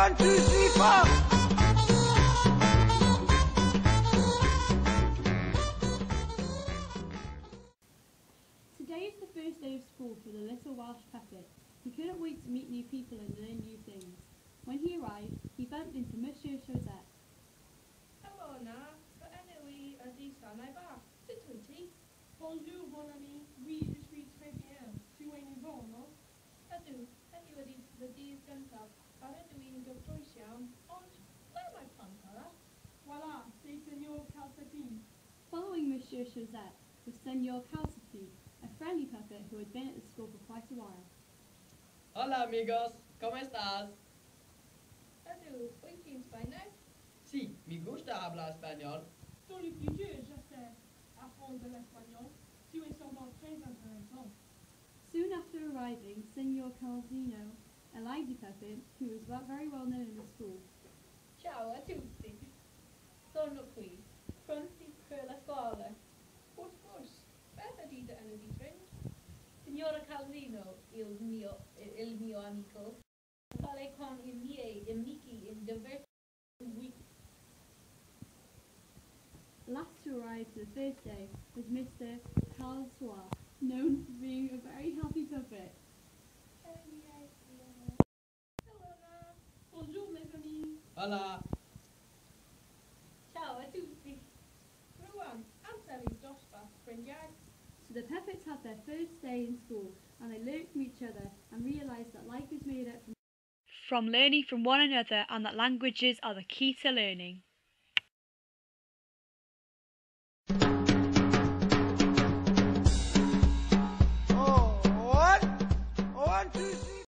one, two, three, four. Today is the first day of school for the little Welsh puppet. He couldn't wait to meet new people and learn new things. When he arrived, he bumped into Monsieur Chaussette. Helo yna, fy enw i ydi Sanau Bach. Sut wyt ti? Bonjour, mon ami. Following Monsieur Chaussette was Senor Calcifi, a friendly puppet who had been at the school for quite a while. Hola amigos, ¿cómo estás? Ydw, wyt ti'n Sbaeneg? Sí, me gusta hablar español. Dans le futur, j'espère apprendre l'espagnol. Tu es sûrement très intéressant. Soon after arriving, Senor Calzino, a lively puppet who was very well known in the school, Ciao a tutti. Ydy dy enw di ffrind? Signora Calvino, il mio, il mio amico. Sale con i miei amici in diversi week. the last to arrive for the first day was Mr. Calsois, known for being a very happy puppet. Helo na. Bonjour, mes amis. Hola. Ciao a tutti. Rwan, amser i dosbarth ffrindiau. So the puppets had their first day in school and they learnt from each other and realised that life is made up from, from learning from one another and that languages are the key to learning.